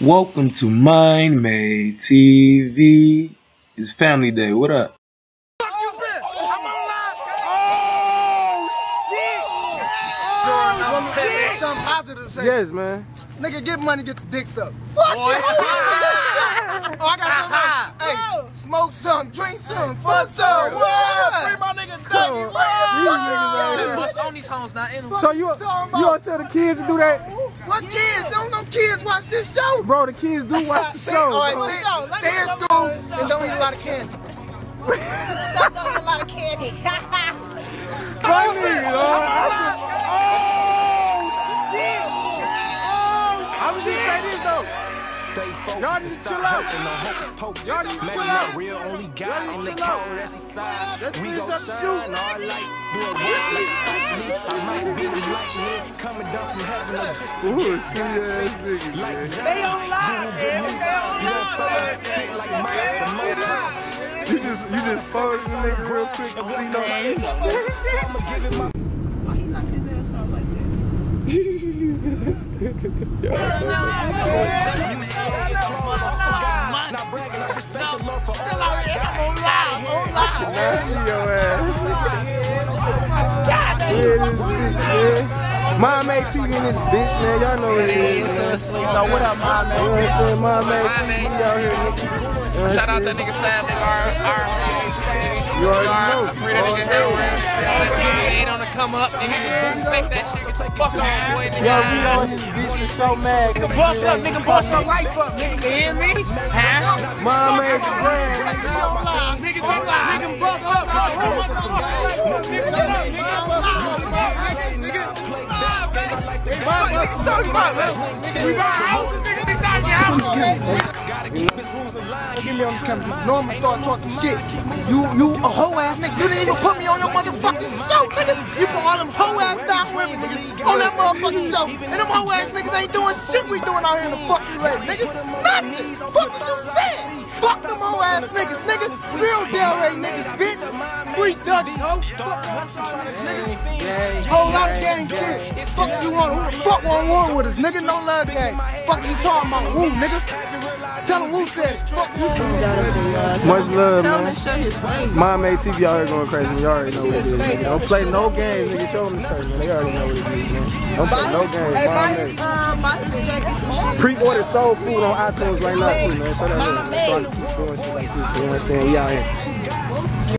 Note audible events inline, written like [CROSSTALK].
Welcome to Mind Made TV. It's Family Day. What up? Something positive say. Yes, man. Nigga, get money, get the dick sucked. Fuck you. oh, I got something. [LAUGHS] Hey, smoke some, drink some, fuck some. What? Free my nigga Dougie. What? Bust on these hoes, not in them. So you you gonna tell the kids to do that, What kids? Don't no kids watch this show. bro? The kids do watch the [LAUGHS] show. all right, bro. stay, stay in school and don't eat a lot of candy. a lot of candy. [LAUGHS] Funny, dog. Oh, oh, I'm just say this though. Stay focused Y'all and stop chill out. hoping on hocus pocus. Y'all Imagine chill that out. real only Y'all God need the chill out. power that's inside. Let's We finish gon' shine our light. Do it work like Spike Lee. I might be the lightning coming down from heaven or just to Ooh, get shit God ass sick. nigga, Like man. John, doing good music. You gon' throw and spit like mine, the most high. You just you just folded the nigga real quick. And You walk know, ahead of success. So I'ma give it my [LAUGHS] Why he knocked his ass out like that? Not bragging, I just thank the Lord for all I got. your ass. Mind Made TV in this bitch, man. Y'all know what it is. man. So what up, my You know what I'm saying? Mind Made TV out here, nigga. You know what I'm Shout out saying? that nigga Sad nigga R R You already know. Free that nigga heroin. He ain't on the come up and he can respect that shit. Get the fuck on, boy. Yo, we on this bitch is so mad. Nigga, bust up, nigga, bust your life up, nigga. You hear me? Huh? Mind Made the brand. Give me on this camera. Normal start talking shit. You, you a hoe ass nigga. You didn't even put me on your motherfucking show, nigga. You put all them hoe ass down women niggas on that motherfucking show. And them hoe ass niggas ain't doing shit we doing out here in the fucking race, nigga. Nothing. Fuck what you said. Fuck them hoe ass niggas, nigga. Real Delray niggas, bitch. Free Dougie, ho. Fuck niggas. Whole lot of gang shit. Fuck you want? Who the fuck want war with us, nigga? No love gang. Fuck you talking about? Who, nigga? Tell him who said. Fuck you. Much love, man. to show his face. Mind Made TV out here going crazy. You already know what it is. nigga. Don't play no games, nigga. Show them the church, man. They already know what it is, man. Don't play no games. Hey, buy his, made. um, buy his jackets. Pre-order soul food on iTunes right now, too, man. So that so I can keep doing shit like this. You know what I'm saying? We out here.